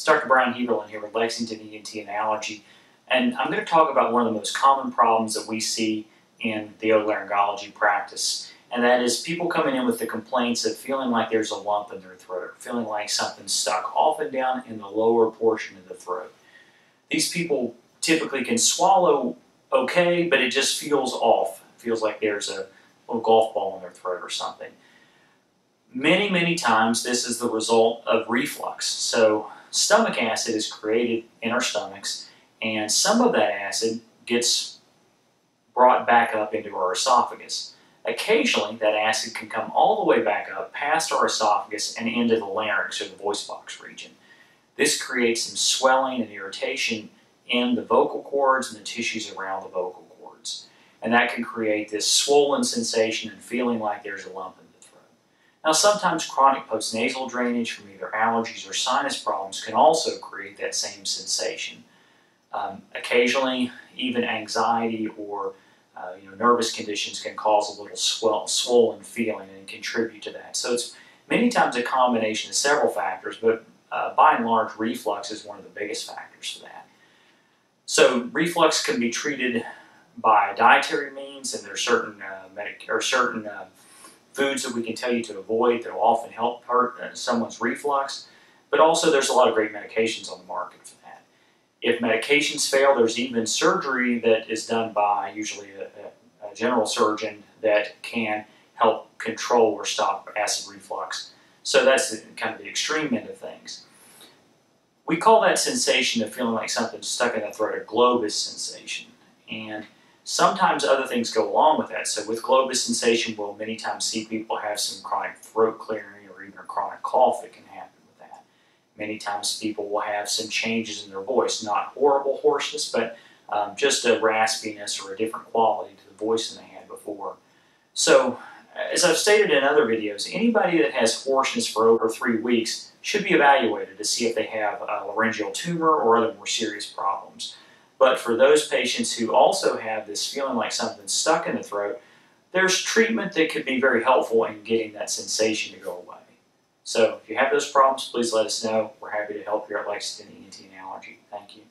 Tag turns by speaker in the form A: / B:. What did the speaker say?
A: It's Dr. Brian Heaberlin here with Lexington ENT and Allergy, and I'm going to talk about one of the most common problems that we see in the otolaryngology practice, and that is people coming in with the complaints of feeling like there's a lump in their throat, or feeling like something's stuck, often down in the lower portion of the throat. These people typically can swallow okay, but it just feels off. It feels like there's a little golf ball in their throat or something. Many, many times this is the result of reflux. So stomach acid is created in our stomachs, and some of that acid gets brought back up into our esophagus. Occasionally, that acid can come all the way back up past our esophagus and into the larynx or the voice box region. This creates some swelling and irritation in the vocal cords and the tissues around the vocal cords. And that can create this swollen sensation and feeling like there's a lump in now sometimes chronic postnasal drainage from either allergies or sinus problems can also create that same sensation. Um, occasionally, even anxiety or uh, you know, nervous conditions can cause a little swell, swollen feeling and contribute to that. So it's many times a combination of several factors, but uh, by and large, reflux is one of the biggest factors for that. So reflux can be treated by dietary means, and there are certain uh, medic or certain uh, foods that we can tell you to avoid that will often help hurt uh, someone's reflux. But also, there's a lot of great medications on the market for that. If medications fail, there's even surgery that is done by usually a, a, general surgeon that can help control or stop acid reflux. So that's the, kind of the extreme end of things. We call that sensation of feeling like something's stuck in the throat a globus sensation. And Sometimes other things go along with that. So with globus sensation, we'll many times see people have some chronic throat clearing or even a chronic cough that can happen with that. Many times people will have some changes in their voice, not horrible hoarseness, but um, just a raspiness or a different quality to the voice than they had before. So as I've stated in other videos, anybody that has hoarseness for over three weeks should be evaluated to see if they have a laryngeal tumor or other more serious problems. But for those patients who also have this feeling like something's stuck in the throat, there's treatment that could be very helpful in getting that sensation to go away. So if you have those problems, please let us know. We're happy to help here at Lexington ENT and Allergy. Thank you.